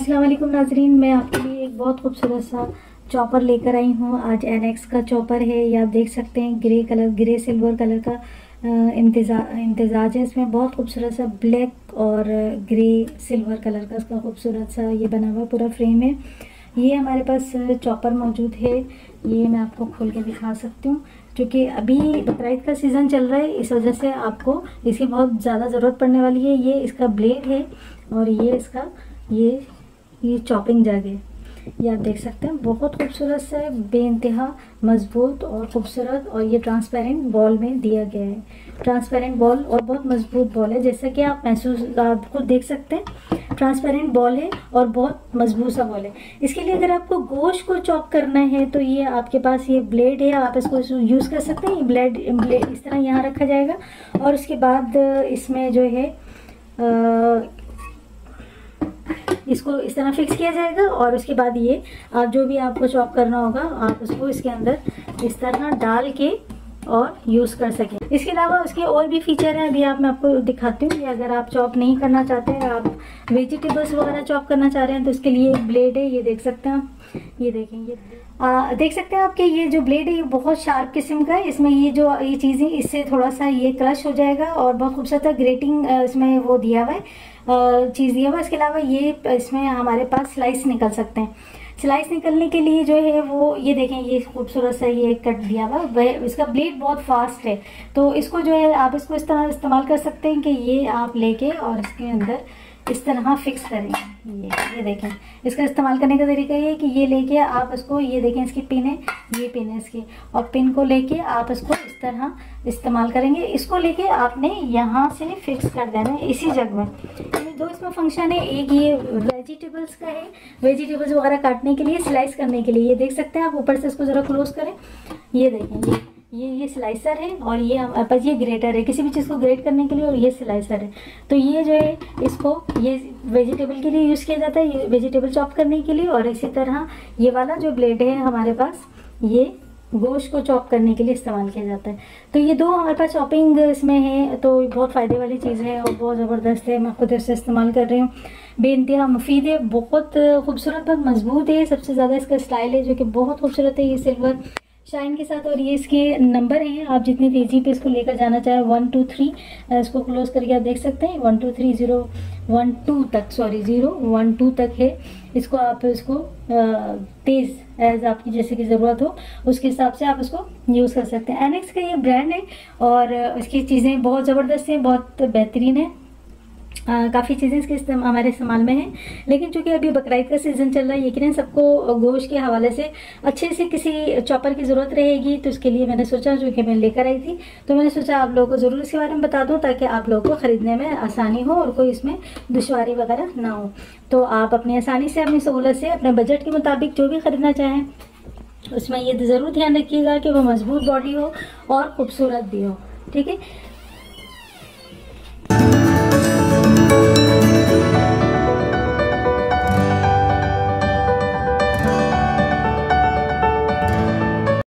अस्सलाम वालेकुम नाजरीन, मैं आपके लिए एक बहुत खूबसूरत सा चॉपर लेकर आई हूँ। आज एनएक्स का चॉपर है, ये आप देख सकते हैं, grey colour, grey silver colour का इम्तजा इम्तजाज है इसमें। बहुत खूबसूरत सा ब्लैक और ग्रे सिल्वर कलर का इसका खूबसूरत सा ये बना हुआ पूरा फ्रेम है। ये हमारे पास चॉपर मौजूद है, ये मैं आपको खोल के दिखा सकती हूँ। क्योंकि अभी बकरीद का सीज़न चल रहा है, इस वजह से आपको इसकी बहुत ज़्यादा ज़रूरत पड़ने वाली है। ये इसका ब्लेड है और ये इसका, ये ये चॉपिंग जग है। ये आप देख सकते हैं, बहुत खूबसूरत से बेानतहा मज़बूत और खूबसूरत और ये ट्रांसपेरेंट बॉल में दिया गया है। ट्रांसपेरेंट बॉल और बहुत मज़बूत बॉल है, जैसा कि आप महसूस, आप खुद देख सकते हैं। ट्रांसपेरेंट बॉल है और बहुत मज़बूत सा बॉल है। इसके लिए अगर आपको गोश्त को चॉप करना है तो ये आपके पास ये ब्लेड है, आप इसको यूज़ कर सकते हैं। ये ब्लेड ब्लेड इस तरह यहाँ रखा जाएगा और उसके बाद इसमें जो है इसको इस तरह फिक्स किया जाएगा और उसके बाद ये, आप जो भी आपको चॉप करना होगा, आप उसको इसके अंदर इस तरह डाल के और यूज़ कर सकें। इसके अलावा उसके और भी फीचर हैं अभी आप मैं आपको दिखाती हूँ। अगर आप चॉप नहीं करना चाहते हैं आप वेजिटेबल्स वगैरह चॉप करना चाह रहे हैं तो उसके लिए एक ब्लेड है ये देख सकते हैं आप। ये देखेंगे आ, देख सकते हैं आपके ये जो ब्लेड है ये बहुत शार्प किस्म का है। इसमें ये जो ये चीज़ें इससे थोड़ा सा ये क्रश हो जाएगा और बहुत खूबसूरत ग्रेटिंग इसमें वो दिया हुआ है चीज़ दिया हुआ है। इसके अलावा ये इसमें हमारे पास स्लाइस निकल सकते हैं। स्लाइस निकलने के लिए जो है वो, ये देखें, ये खूबसूरत सा ये कट दिया हुआ, वह इसका ब्लेड बहुत फास्ट है। तो इसको जो है, आप इसको इस तरह इस्तेमाल कर सकते हैं कि ये आप लेके और इसके अंदर इस तरह फिक्स करेंगे ये ये देखें, इसका इस्तेमाल करने का तरीका ये है कि ये लेके आप इसको, ये देखें इसकी पिन है, ये पिन है इसकी, और पिन को लेके आप इसको इस तरह इस्तेमाल करेंगे। इसको लेके आपने यहाँ से फिक्स कर देना है, इसी जगह। में दो इसमें फ़ंक्शन है, एक ये वेजिटेबल्स का है। वेजिटेबल्स वगैरह काटने के लिए, स्लाइस करने के लिए। ये देख सकते हैं आप, ऊपर से इसको ज़रा क्लोज करें। ये देखें, ये ये ये स्लाइसर है और ये हमारे पास ये ग्रेटर है। किसी भी चीज़ को ग्रेट करने के लिए और ये स्लाइसर है। तो ये जो है, इसको ये वेजिटेबल के लिए यूज़ किया जाता है, ये वेजिटेबल चॉप करने के लिए। और इसी तरह ये वाला जो ब्लेड है हमारे पास, ये गोश्त को चॉप करने के लिए इस्तेमाल किया जाता है। तो ये दो हमारे पास चॉपिंग इसमें है तो बहुत फ़ायदे वाली चीज़ है और बहुत ज़बरदस्त है। मैं खुद इससे इस्तेमाल कर रही हूँ। बेनतहा मुफीद है, बहुत खूबसूरत, बहुत मज़बूत है। सबसे ज़्यादा इसका स्टाइल है जो कि बहुत खूबसूरत है, ये सिल्वर। शाइन के साथ, और ये इसके नंबर हैं। आप जितनी तेज़ी पे इसको लेकर जाना चाहें वन टू थ्री इसको क्लोज करके आप देख सकते हैं। One two three zero one two तक सॉरी ज़ीरो वन टू तक है। इसको आप इसको तेज़ एज आपकी जैसे की ज़रूरत हो, उसके हिसाब से आप इसको यूज़ कर सकते हैं। एनेक्स का ये ब्रांड है, और इसकी चीज़ें बहुत ज़बरदस्त हैं, बहुत बेहतरीन है। काफ़ी चीज़ें इसके हमारे इस्तेमाल में हैं। लेकिन चूँकि अभी बकरीद का सीज़न चल रहा है यकीन सबको गोश्त के हवाले से अच्छे से किसी चॉपर की ज़रूरत रहेगी तो उसके लिए मैंने सोचा, जो कि मैं लेकर आई थी तो मैंने सोचा आप लोगों को ज़रूर इसके बारे में बता दूँ, ताकि आप लोगों को ख़रीदने में आसानी हो और कोई इसमें दुशारी वगैरह ना हो। तो आप अपनी आसानी से, अपनी सहूलत से, अपने बजट के मुताबिक जो भी ख़रीदना चाहें, उसमें ये ज़रूर ध्यान रखिएगा कि वो मज़बूत बॉडी हो और ख़ूबसूरत भी हो। ठीक है?